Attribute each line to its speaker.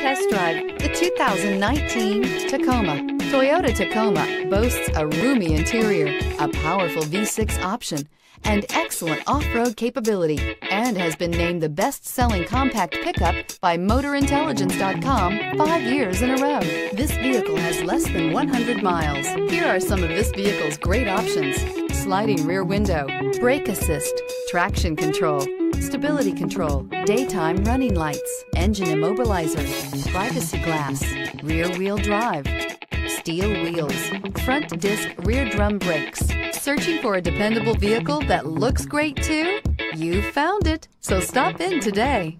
Speaker 1: test drive the 2019 Tacoma. Toyota Tacoma boasts a roomy interior, a powerful V6 option, and excellent off-road capability, and has been named the best-selling compact pickup by MotorIntelligence.com five years in a row. This vehicle has less than 100 miles. Here are some of this vehicle's great options. Sliding rear window, brake assist, traction control, stability control, daytime running lights, engine immobilizer, privacy glass, rear wheel drive, steel wheels, front disc rear drum brakes. Searching for a dependable vehicle that looks great too? You found it, so stop in today.